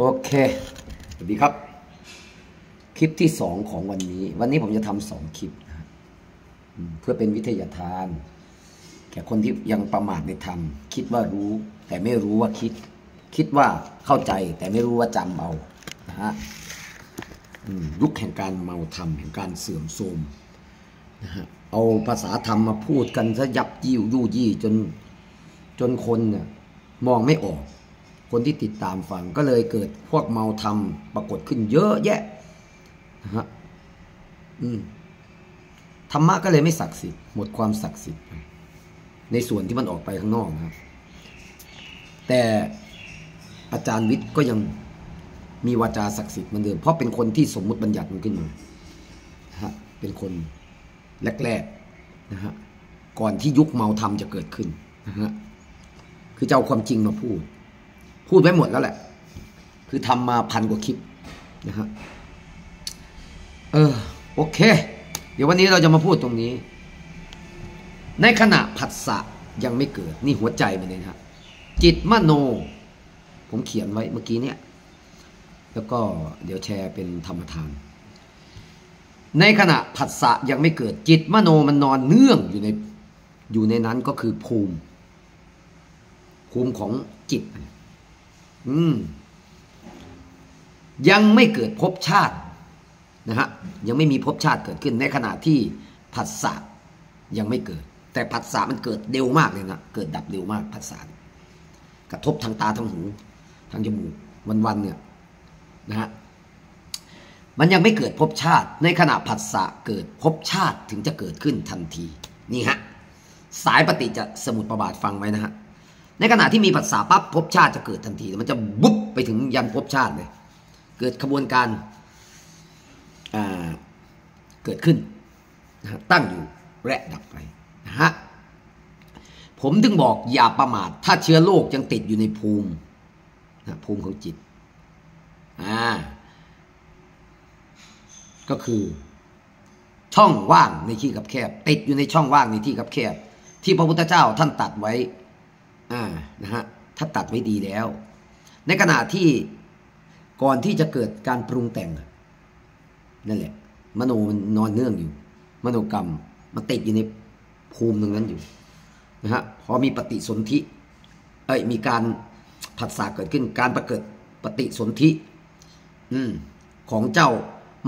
โอเค สวัสดีครับ คลิปที่สองของวันนี้ วันนี้ผมจะทำสองคลิปนะเพื่อเป็นวิทยาทาน แก่คนที่ยังประมาทในธรรม คิดว่ารู้ แต่ไม่รู้ว่าคิด คิดว่าเข้าใจ แต่ไม่รู้ว่าจำเอานะฮะยุคแห่งการเมาธรรมแห่งการเสื่อมโทรมนะฮะเอาภาษาธรรมมาพูดกันซะยับยิ่วยู่ยี่จนจนคนเนี่ยมองไม่ออก คนที่ติดตามฟังก็เลยเกิดพวกเมาธรรมปรากฏขึ้นเยอะแยะนะฮะอืมธรรมะก็เลยไม่ศักดิ์สิทธิ์หมดความศักดิ์สิทธิ์ ในส่วนที่มันออกไปข้างนอกนะครับ แต่อาจารย์วิทย์ก็ยังมีวาจาศักดิ์สิทธิ์เหมือนเดิมเพราะเป็นคนที่สมมุติบัญญัติมันขึ้นมานะฮะเป็นคนแรกๆนะฮะก่อนที่ยุคเมาธรรมจะเกิดขึ้นนะฮะคือจะเอาความจริงมาพูด พูดไว้หมดแล้วแหละ คือทำมาพันกว่าคลิปนะฮะเออโอเค เดี๋ยววันนี้เราจะมาพูดตรงนี้ ในขณะผัสสะยังไม่เกิด นี่หัวใจมันเลยครับจิตมโน ผมเขียนไว้เมื่อกี้เนี่ย แล้วก็เดี๋ยวแชร์เป็นธรรมทาน ในขณะผัสสะยังไม่เกิด จิตมโนมันนอนเนื่องอยู่ในอยู่ในนั้นก็คือภูมิ ภูมิของจิต อืมยังไม่เกิดภพชาตินะฮะยังไม่มีภพชาติเกิดขึ้นในขณะที่ผัสสะยังไม่เกิด แต่ผัสสะมันเกิดเร็วมากเลยนะเกิดดับเร็วมากผัสสะกระทบทางตาทางหูทางจมูกวันๆเนี่ยนะฮะมันยังไม่เกิดภพชาติ ในขณะผัสสะเกิดภพชาติถึงจะเกิดขึ้นทันทีนี่ฮะสายปฏิจจสมุทประบาทฟังไว้นะฮะ ในขณะที่มีภาษาปั๊บภพชาติจะเกิดทันที มันจะบุ๊บไปถึงยันภพชาติเลยเกิดขบวนการเกิดขึ้นนะตั้งอยู่และดับไปนะฮะผมถึงบอกอย่าประมาทถ้าเชื้อโรคยังติดอยู่ในภูมินะภูมิของจิตอ่าก็คือช่องว่างในที่กับแคบ ติดอยู่ในช่องว่างในที่กับแคบ ที่พระพุทธเจ้าท่านตัดไว้ อ่านะฮะถ้าตัดไว้ดีแล้ว ในขณะที่ก่อนที่จะเกิดการปรุงแต่งนั่นแหละ มโนมันนอนเนื่องอยู่ มโนกรรมมันติดอยู่ในภูมิตรงนั้นอยู่นะฮะพอมีปฏิสนธิเอ้ยมีการผัสสะเกิดขึ้นการประเกิดปฏิสนธิอืมของเจ้า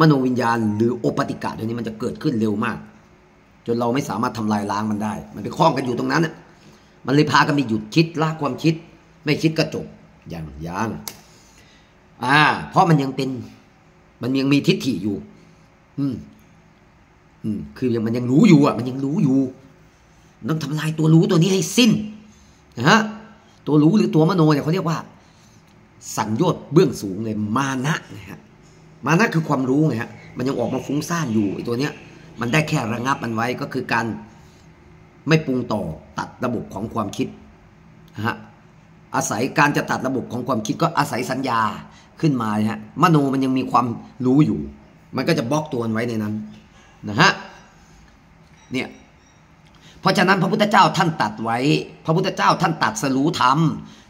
มโนวิญญาณ หรือโอปติกะตัวนี้มันจะเกิดขึ้นเร็วมาก จนเราไม่สามารถทำลายล้างมันได้ มันไปคล้องกันอยู่ตรงนั้นน่ะ มันเลยพากันไปหยุดคิดละความคิด ไม่คิดก็จบอย่างยังอ่า เพราะมันยังเป็น มันยังมีทิฏฐิอยู่ อืม อืม คือยังมันยังรู้อยู่อะ มันยังรู้อยู่ต้องทำลายตัวรู้ตัวนี้ให้สิ้นนะฮะตัวรู้หรือตัวมโนเนี่ยเขาเรียกว่า สัญญต์เบื้องสูงเลยมานะนะฮะมานะคือความรู้ไงฮะมันยังออกมาฟุ้งซ่านอยู่ไอ้ตัวเนี้ย มันได้แค่ระงับมันไว้ก็คือการ ไม่ปรุงต่อตัดระบบของความคิดนะฮะอาศัยการจะตัดระบบของความคิดก็อาศัยสัญญาขึ้นมาฮะมโนมันยังมีความรู้อยู่ มันก็จะบล็อกตัวไว้ในนั้นนะฮะเนี่ยเพราะฉะนั้นพระพุทธเจ้าท่านตัดไว้ พระพุทธเจ้าท่านตัดสรู้ธรรม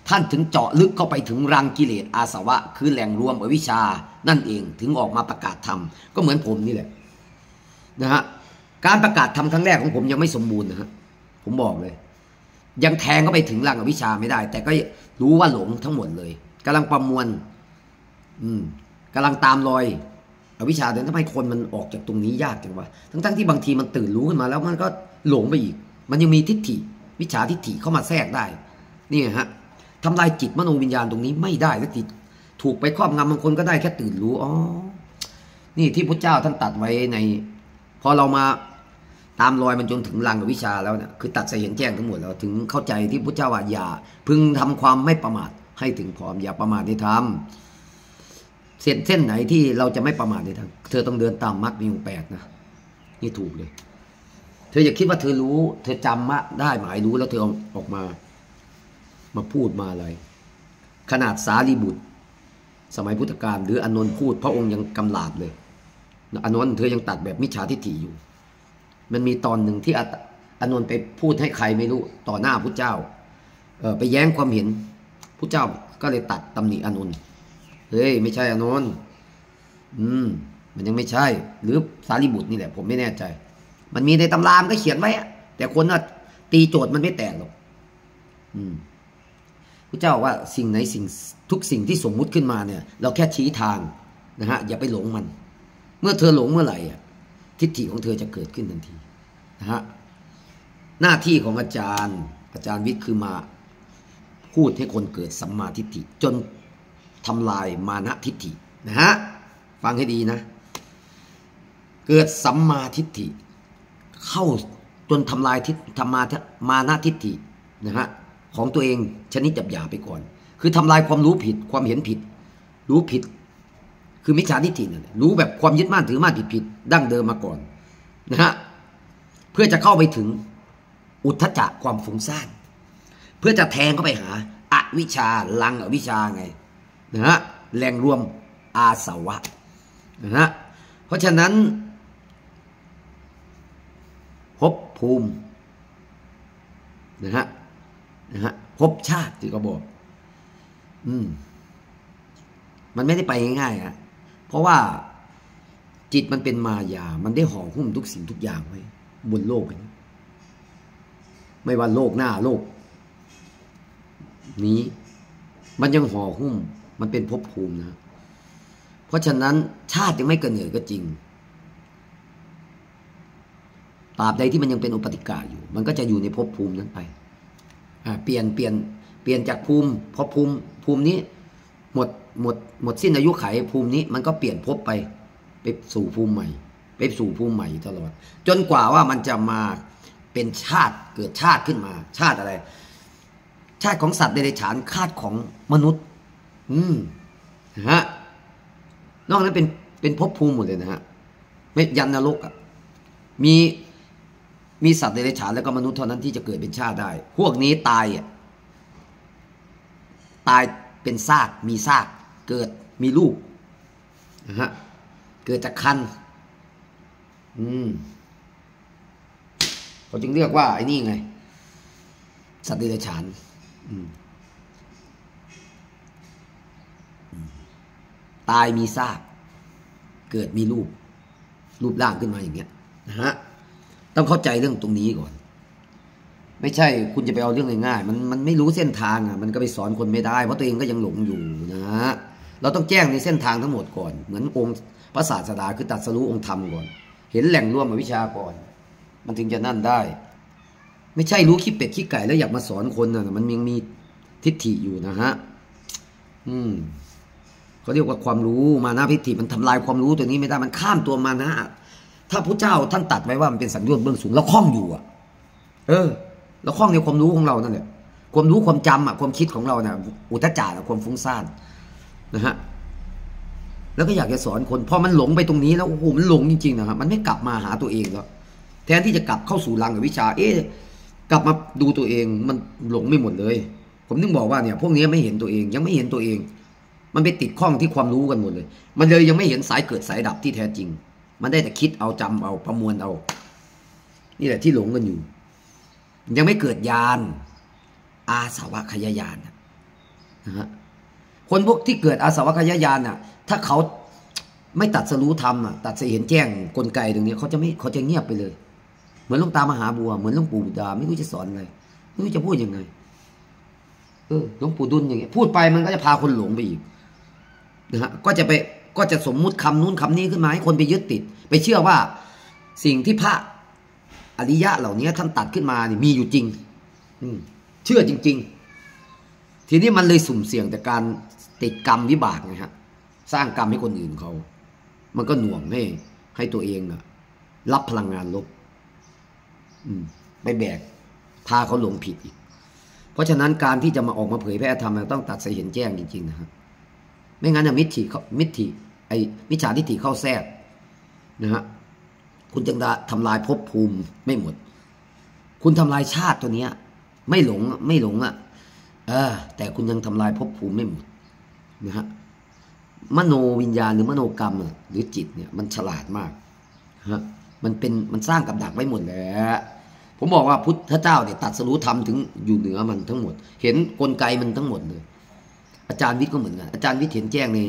ท่านถึงเจาะลึกเข้าไปถึงรังกิเลสอาสวะ คือแหล่งรวมอวิชชานั่นเองถึงออกมาประกาศธรรมก็เหมือนผมนี่แหละนะฮะการประกาศธรรมครั้งแรกของผมยังไม่สมบูรณ์นะฮะ ผมบอกเลย ยังแทงเข้าไปถึงรังอวิชาไม่ได้ แต่ก็รู้ว่าหลงทั้งหมดเลยกำลังประมวล อืมกำลังตามรอยอวิชชาแต่ทำไมคนมันออกจากตรงนี้ยากจังวะทั้งๆที่บางทีมันตื่นรู้ขึ้นมาแล้วมันก็หลงไปอีก มันยังมีทิฏฐิวิชาทิฏฐิเข้ามาแทรกได้ นี่ฮะทำลายจิตมโนวิญญาณตรงนี้ไม่ได้สักทีถูกไปครอบงำบางคนก็ได้แค่ตื่นรู้อ๋อนี่ที่พระเจ้าท่านตัดไว้ใน พอเรามา ตามรอยมันจนถึงรังวิชาแล้วเนี่ยคือตัดใส่เห็นแจ้งทั้งหมดแล้วถึงเข้าใจที่พระเจ้าว่าอย่า พึงทำความไม่ประมาทให้ถึงพร้อมอย่าประมาทในธรรมเส้นเส้นไหนที่เราจะไม่ประมาทในธรรมเธอต้องเดินตามมรรคมีองแปดนะนี่ถูกเลย เธออย่าคิดว่าเธอรู้ เธอจำมาได้หมายรู้แล้วเธอออกมา มาพูดมาอะไร ขนาดสารีบุตร สมัยพุทธกาลหรืออนนท์พูด พระองค์ยังกำลาบเลยอนนท์เธอยังตัดแบบมิจฉาทิฏฐิอยู่ มันมีตอนหนึ่งที่อนนท์ไปพูดให้ใครไม่รู้ต่อหน้าพระเจ้าเออไปแย้งความเห็นพระเจ้าก็เลยตัดตำหนิอนนท์เฮ้ยไม่ใช่อานนท์อืม มันยังไม่ใช่ หรือสารีบุตรนี่แหละ ผมไม่แน่ใจ มันมีในตำรามก็เขียนไว้ะแต่คนน่ะตีโจทย์มันไม่แตกหรอกอืมพระเจ้าว่าสิ่งไหนสิ่งทุกสิ่งที่สมมุติขึ้นมาเนี่ย เราแค่ชี้ทางนะฮะอย่าไปหลงมัน เมื่อเธอหลงเมื่อไหร่อะ ทิฏฐิของเธอจะเกิดขึ้นทันทีนะฮะหน้าที่ของอาจารย์อาจารย์วิทย์คือมาพูดให้คนเกิดสัมมาทิฏฐิ จนทำลายมานะทิฏฐินะฮะฟังให้ดีนะ เกิดสัมมาทิฏฐิ เข้าจนทำลายทิฏธรรมาทมานะทิฏฐินะฮะของตัวเองชนิดจับหยาไปก่อน คือทำลายความรู้ผิดความเห็นผิด รู้ผิด คือมิจฉาทิฏฐินั่นแหละรู้แบบความยึดมั่นถือมั่นผิดผิดดั้งเดิมมาก่อนนะฮะเพื่อจะเข้าไปถึงอุทธจักความฟุ้งซ่านเพื่อจะแทงเข้าไปหาอวิชาลังอวิชาไงนะฮะแหล่งรวมอาสวะนะฮะเพราะฉะนั้นภพภูมินะฮะนะฮะภพชาติที่เขาบอก อืม มันไม่ได้ไปง่ายๆอะ เพราะว่าจิตมันเป็นมายา มันได้ห่อหุ้มทุกสิ่งทุกอย่างไว้บนโลกนี้ ไม่ว่าโลกหน้าโลก นี้ มันยังห่อหุ้ม มันเป็นภพภูมินะ เพราะฉะนั้นชาติยังไม่เกิดเหนื่อยก็จริงตราบใดที่มันยังเป็นอุปติกาอยู่ มันก็จะอยู่ในภพภูมินั้นไปเปลี่ยนเปลี่ยนเปลี่ยนจากภูมิพอภูมิภูมินี้ หมด หมดหมดสิ้นอายุไขภูมินี้ มันก็เปลี่ยนภพไปไปสู่ภูมิใหม่ ไปสู่ภูมิใหม่ตลอด จนกว่าว่ามันจะมาเป็นชาติเกิดชาติขึ้นมา ชาติอะไร ชาติของสัตว์เดรัจฉานชาติของมนุษย์ อืมฮะนอกนั้นเป็นเป็นภพภูมิหมดเลยนะฮะไม่ยันนรกอะมีมีสัตว์เดรัจฉานแล้วก็มนุษย์เท่านั้นที่จะเกิดเป็นชาติได้ พวกนี้ตายอะตายเป็นซากมีซาก เกิดมีลูกนะฮะเกิดจากคันอืมเขาจึงเรียกว่าไอ้นี่ไง สัตว์เดรัจฉานตายมีซากเกิดมีรูป รูปร่างขึ้นมาอย่างเงี้ยนะฮะต้องเข้าใจเรื่องตรงนี้ก่อน ไม่ใช่คุณจะไปเอาเรื่องง่ายๆมันมันไม่รู้เส้นทางอะ มันก็ไปสอนคนไม่ได้ เพราะตัวเองก็ยังหลงอยู่นะฮะ เราต้องแจ้งในเส้นทางทั้งหมดก่อน เหมือนองค์พระศาสดาคือตัดสรู้องค์ธรรมก่อน เห็นแหล่งร่วมวิชาก่อน มันถึงจะนั่นได้ ไม่ใช่รู้ขี้เป็ดขี้ไก่แล้วอยากมาสอนคนน่ะมันยังมีทิฏฐิอยู่นะฮะอืมเขาเรียกว่าความรู้มานะทิฏฐิมันทำลายความรู้ตัวนี้ไม่ได้มันข้ามตัวมานะถ้าพระเจ้าท่านตัดไว้ว่ามันเป็นสังโยชน์เบื้องสูงเราคล้องอยู่อะ เออเราคล้องในความรู้ของเรานั่นแหละความรู้ความจำอะความคิดของเราเนี่ยอุทจารความฟุ้งซ่าน นะฮะแล้วก็อยากจะสอนคนพอมันหลงไปตรงนี้แล้วโอ้โหมันหลงจริงๆนะครับมันไม่กลับมาหาตัวเองแล้วแทนที่จะกลับเข้าสู่รังกับวิชา เอ๊ะกลับมาดูตัวเองมันหลงไม่หมดเลย ผมนึกบอกว่าเนี่ย พวกนี้ไม่เห็นตัวเองยังไม่เห็นตัวเอง มันไปติดข้องที่ความรู้กันหมดเลย มันเลยยังไม่เห็นสายเกิดสายดับที่แท้จริง มันได้แต่คิดเอาจำเอาประมวลเอา นี่แหละที่หลงกันอยู่ ยังไม่เกิดญาณอาสวะขยายานนะฮะ คนพวกที่เกิดอาสวะขยายานน่ะ ถ้าเขาไม่ตัดสรู้ธรรมอะตัดสเห็นแจ้งกลไกตรงนี้เขาจะไม่เขาจะเงียบไปเลย เหมือนลุงตามหาบัว เหมือนลุงปู่ดาไม่รู้จะสอนอะไรไม่รู้จะพูดยังไง เออหลวงปู่ดุลอย่างเงี้ยพูดไปมันก็จะพาคนหลงไปอีกนะฮะก็จะไปก็จะสมมุติคำนู้นคำนี้ขึ้นมาให้คนไปยึดติด ไปเชื่อว่าสิ่งที่พระอริยะเหล่านี้ท่านตัดขึ้นมาเนี่ยมีอยู่จริง อืเชื่อจริง ๆ ทีนี้มันเลยสุ่มเสี่ยงแต่การติดกรรมวิบากนะฮะสร้างกรรมให้คนอื่นเขา มันก็หน่วงให้ให้ตัวเองอะรับพลังงานลบไปแบกพาเขาหลงผิดอีก เพราะฉะนั้นการที่จะมาออกมาเผยแพร่ธรรมต้องตัดสเห็นแจ้งจริงๆนะครับไม่งั้นจะมิจฉิมิจฉิไอ้มิจฉาทิฏฐิเข้าแทรกนะฮะคุณจึงทำลายภพภูมิไม่หมด คุณทำลายชาติตัวเนี้ย ไม่หลงไม่หลงอะ เออ แต่คุณยังทำลายภพภูมิไม่หมดนะฮะมโนวิญญาณหรือมโนกรรมหรือจิตเนี่ยมันฉลาดมากฮะมันเป็นมันสร้างกับดักไว้หมดแล้วผมบอกว่าพุทธเจ้าเนี่ยตัดสรู้ธรรมถึงอยู่เหนือมันทั้งหมด เห็นกลไกมันทั้งหมดเลยอาจารย์วิทย์ก็เหมือนกันอาจารย์วิทย์เห็นแจ้งใน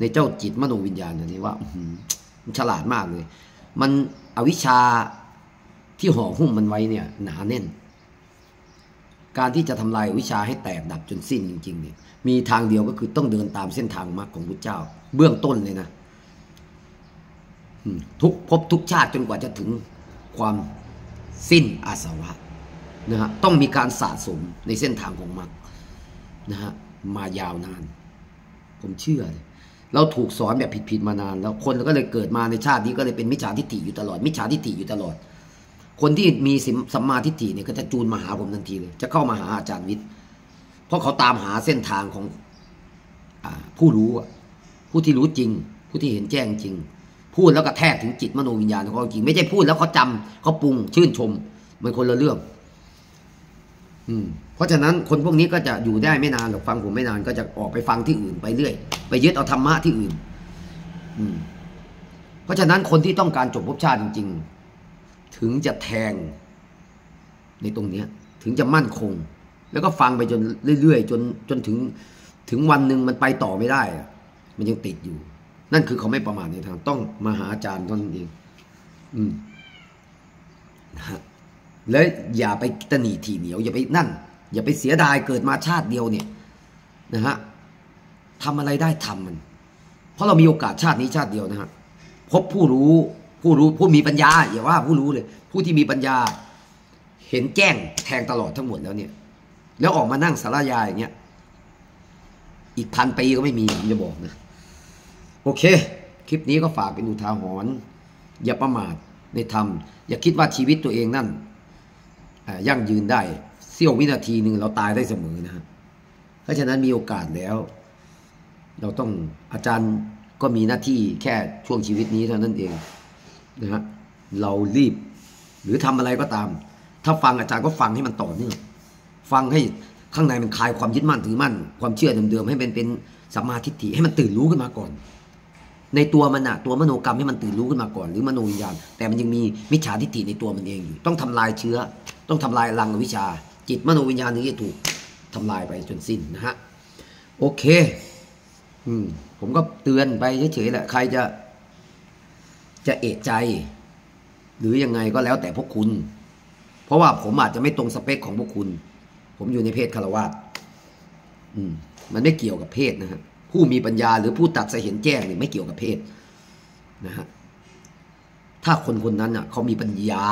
ในเจ้าจิตมโนวิญญาณอันนี้ว่าอืมันฉลาดมากเลย มันอวิชชาที่ห่อหุ้มมันไว้เนี่ยหนาแน่น การที่จะทำลายวิชาให้แตกดับจนสิ้นจริงๆเนี่ยมีทางเดียวก็คือต้องเดินตามเส้นทางมรรคของพระเจ้า เบื้องต้นเลยนะทุกภพทุกชาติจนกว่าจะถึงความสิ้นอาสวะนะฮะต้องมีการสะสมในเส้นทางของมรรคนะฮะมายาวนาน ผมเชื่อเลยเราถูกสอนแบบผิดๆมานาน แล้วคนก็เลยเกิดมาในชาตินี้ก็เลยเป็นมิจฉาทิฏฐิอยู่ตลอด มิจฉาทิฏฐิอยู่ตลอด คนที่มีสิมสัมมาทิฏฐิเนี่ยก็จะจูนมาหาผมทันทีเลย จะเข้ามาหาอาจารย์วิทย์ เพราะเขาตามหาเส้นทางของอผู้รู้อะผู้ที่รู้จริง ผู้ที่เห็นแจ้งจริง พูดแล้วก็แทกถึงจิตมโนวิญญาณของเขาจริง ไม่ใช่พูดแล้วเขาจำเขาปรุงชื่นชมมันคนละเรื่อง อืม เพราะฉะนั้นคนพวกนี้ก็จะอยู่ได้ไม่นานหรอกฟังผมไม่นานก็จะออกไปฟังที่อื่นไปเรื่อย ไปยึดเอาธรรมะที่อื่น อืม เพราะฉะนั้นคนที่ต้องการจบภพชาติจริง ๆ ถึงจะแทงในตรงเนี้ยถึงจะมั่นคง แล้วก็ฟังไปจนเรื่อยๆ จนจนถึงถึงวันหนึ่งมันไปต่อไม่ได้ มันยังติดอยู่ นั่นคือเขาไม่ประมาทในทาง ต้องมาหาอาจารย์เท่านั้นเอง อืมนะฮะแล้วอย่าไปตนีทีเหนียว อย่าไปนั่น อย่าไปเสียดายเกิดมาชาติเดียวเนี่ยนะฮะทำอะไรได้ทำมัน เพราะเรามีโอกาสชาตินี้ชาติเดียวนะฮะพบผู้รู้ ผู้รู้ผู้มีปัญญาอย่าว่าผู้รู้เลย ผู้ที่มีปัญญา เห็นแจ้งแทงตลอดทั้งหมดแล้วเนี่ย แล้วออกมานั่งสารยายอย่างเงี้ยอีกพันปีก็ไม่มีผมจะบอกนะโอเค คลิปนี้ก็ฝากเป็นอุทาหรณ์อย่าประมาทในธรรม อย่าคิดว่าชีวิตตัวเองนั่นยั่งยืนได้เสี้ยววินาทีหนึ่งเราตายได้เสมอนะฮะเพราะฉะนั้นมีโอกาสแล้ว เราต้องอาจารย์ก็มีหน้าที่แค่ช่วงชีวิตนี้เท่านั้นเอง นะฮะเรารีบ หรือทำอะไรก็ตาม ถ้าฟังอาจารย์ก็ฟังให้มันต่อเนื่องฟังให้ข้างในมันคลายความยึดมั่นถือมั่น ความเชื่อเดิมๆให้เป็นเป็นสัมมาทิฏฐิให้มันตื่นรู้ขึ้นมาก่อน ในตัวมันอะตัวมโนกรรมให้มันตื่นรู้ขึ้นมาก่อน หรือมโนวิญญาณ แต่มันยังมีมิจฉาทิฏฐิในตัวมันเองอยู่ ต้องทำลายเชื้อ ต้องทำลายรังวิชา จิตมโนวิญญาณนี้จะถูกทำลายไปจนสิ้นนะฮะโอเค อืมผมก็เตือนไปเฉยๆแหละใครจะ จะเอะใจ หรือยังไงก็แล้วแต่พวกคุณ เพราะว่าผมอาจจะไม่ตรงสเปคของพวกคุณ ผมอยู่ในเพศคารวาสอืม มันไม่เกี่ยวกับเพศนะฮะผู้มีปัญญาหรือผู้ตัดสเห็นแจ้งเนี่ยไม่เกี่ยวกับเพศนะฮะถ้าคนคนนั้นอะเขามีปัญญา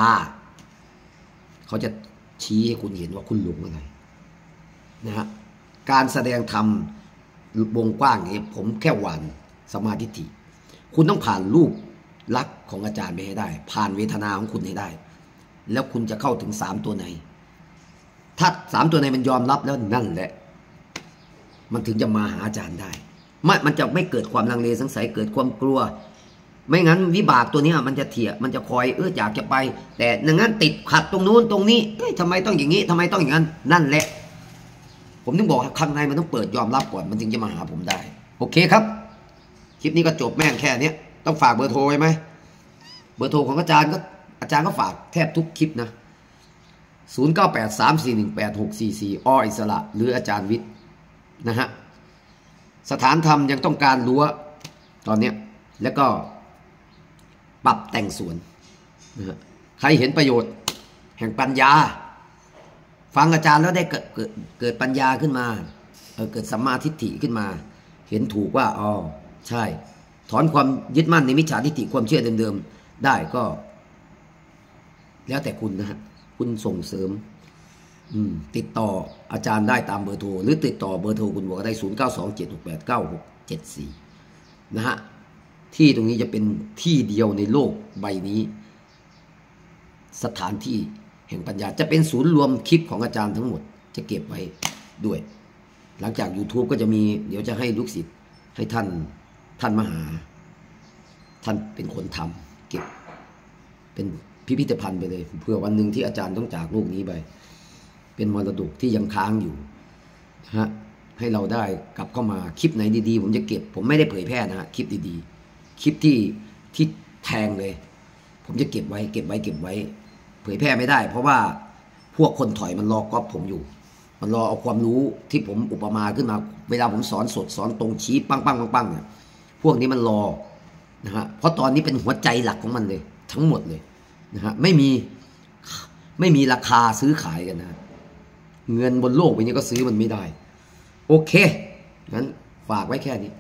เขาจะชี้ให้คุณเห็นว่าคุณหลงอะไรนะฮะการแสดงธรรมวงกว้างนี้ผมแค่หวานสมาธิิคุณต้องผ่านรูป ลักของอาจารย์ไปให้ได้ ผ่านเวทนาของคุณให้ได้ แล้วคุณจะเข้าถึงสามตัวใน ถ้าสามตัวในมันยอมรับแล้วนั่นแหละ มันถึงจะมาหาอาจารย์ได้ไม่มันจะไม่เกิดความลังเลสงสัยเกิดความกลัว ไม่งั้นวิบากตัวนี้มันจะเถียมันจะคอยเอออยากจะไป แต่ดังนั้นติดขัดตรงนู้นตรงนี้เฮ้ยทำไมต้องอย่างนี้ทำไมต้องอย่างนั้น นั่นแหละ ผมถึงบอกข้างในมันต้องเปิดยอมรับก่อนมันถึงจะมาหาผมได้ โอเคครับ คลิปนี้ก็จบแม่งแค่เนี้ย ต้องฝากเบอร์โทรไว้ไหมเบอร์โทรของอาจารย์ก็อาจารย์ก็ฝากแทบทุกคลิปนะ 0 9 8 3 4 1 8 6 4 4อออิสระ หรืออาจารย์วิทย์นะฮะ สถานธรรมยังต้องการรั้วตอนเนี้ยแล้วก็ปรับแต่งสวนนะฮะใครเห็นประโยชน์แห่งปัญญา ฟังอาจารย์แล้วได้เกิดเกิดเกิดปัญญาขึ้นมาเเกิดสัมมาทิฏฐิขึ้นมา เห็นถูกว่าอ๋อใช่ ถอนความยึดมั่นในมิจฉาทิฏฐิความเชื่อเดิมๆได้ก็ แล้วแต่คุณนะฮะคุณส่งเสริมอืมติดต่ออาจารย์ได้ตามเบอร์โทร หรือติดต่อเบอร์โทรคุณบอกได้ศูนย์เก้าสองเจ็ดหกแปดเก้าหกเจ็ดสี่นะฮะ ที่ตรงนี้จะเป็นที่เดียวในโลกใบนี้ สถานที่แห่งปัญญาจะเป็นศูนย์รวมคลิปของอาจารย์ทั้งหมด จะเก็บไว้ด้วย หลังจาก YouTube ก็จะมีเดี๋ยวจะให้ลูกศิษย์ให้ท่าน ท่านมหา ท่านเป็นคนทำเก็บ เป็นพิพิธภัณฑ์ไปเลย เพื่อวันหนึ่งที่อาจารย์ต้องจากโลกนี้ไป เป็นมรดกที่ยังค้างอยู่นะฮะให้เราได้กลับเข้ามาคลิปไหนดีๆ ผมจะเก็บ ผมไม่ได้เผยแพร่นะฮะคลิปดีๆ คลิปที่ที่แทงเลย ผมจะเก็บไว้เก็บไว้เก็บไว้ เผยแพร่ไม่ได้ เพราะว่าพวกคนถอยมันรอก๊อปผมอยู่มันรอเอาความรู้ที่ผมอุปมาขึ้นมา เวลาผมสอนสดสอนตรงชี้ปังปังปังปังเนี่ย พวกนี้มันรอนะฮะเพราะตอนนี้เป็นหัวใจหลักของมันเลย ทั้งหมดเลยนะฮะไม่มีไม่มีราคาซื้อขายกันนะเงินบนโลกใบนี้ก็ซื้อมันไม่ได้ โอเคงั้นฝากไว้แค่นี้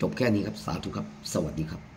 จบแค่นี้ครับ สาธุครับ สวัสดีครับ